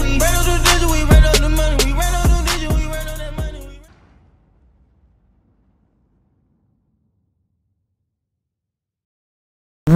we. Right on the we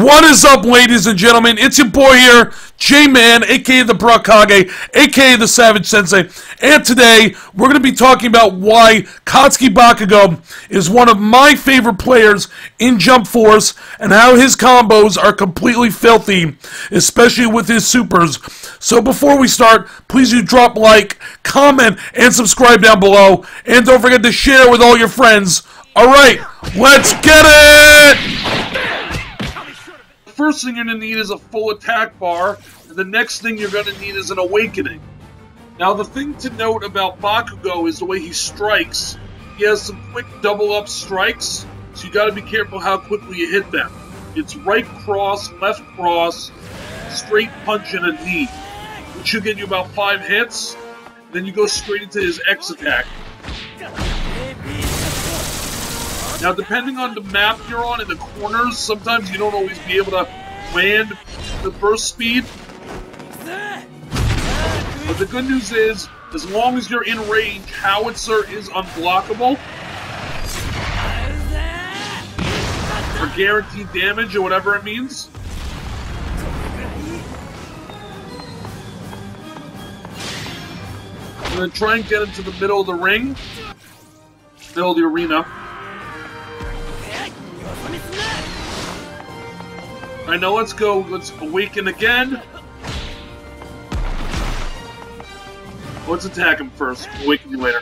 What is up, ladies and gentlemen? It's your boy here, J-Man, aka the Brakage, aka the Savage Sensei, and today we're going to be talking about why Katsuki Bakugo is one of my favorite players in Jump Force and how his combos are completely filthy, especially with his supers. So before we start, please do drop like, comment, and subscribe down below, and don't forget to share with all your friends. Alright, let's get it! First thing you're going to need is a full attack bar, and the next thing you're going to need is an awakening. Now, the thing to note about Bakugo is the way he strikes. He has some quick double up strikes, so you got to be careful how quickly you hit them. It's right cross, left cross, straight punch, and a knee, which should get you about five hits. Then you go straight into his X attack. Now, depending on the map you're on in the corners, sometimes you don't always be able to land the burst speed. But the good news is, as long as you're in range, Howitzer is unblockable. For guaranteed damage or whatever it means. I'm to try and get into the middle of the ring. Middle of the arena. I know, let's go. Let's awaken again. Let's attack him first. Awaken you later.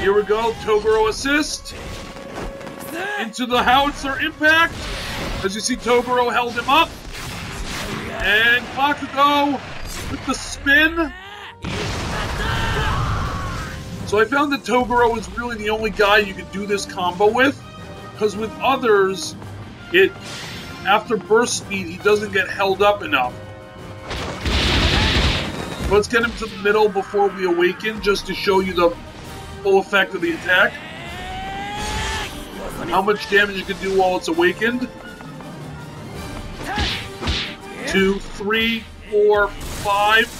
Here we go, Toguro assist. Into the howitzer impact. As you see, Toguro held him up. And Bakugo with the spin. So I found that Toguro is really the only guy you can do this combo with, because with others, it after burst speed, he doesn't get held up enough. Let's get him to the middle before we awaken, just to show you the full effect of the attack. How much damage you can do while it's awakened. Two, three, four, five.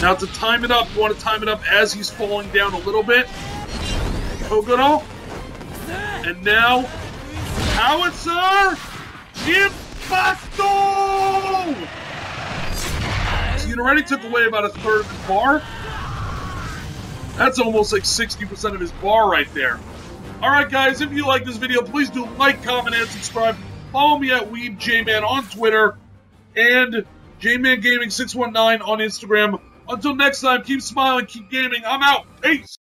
Now to time it up, you want to time it up as he's falling down a little bit. Toguro. And now, Howitzer! Impacto! So you already took away about a third of his bar. That's almost like 60% of his bar right there. Alright guys, if you like this video, please do like, comment, and subscribe. Follow me at WeebJman on Twitter. And J-Man Gaming 619 on Instagram. Until next time, keep smiling, keep gaming. I'm out. Peace.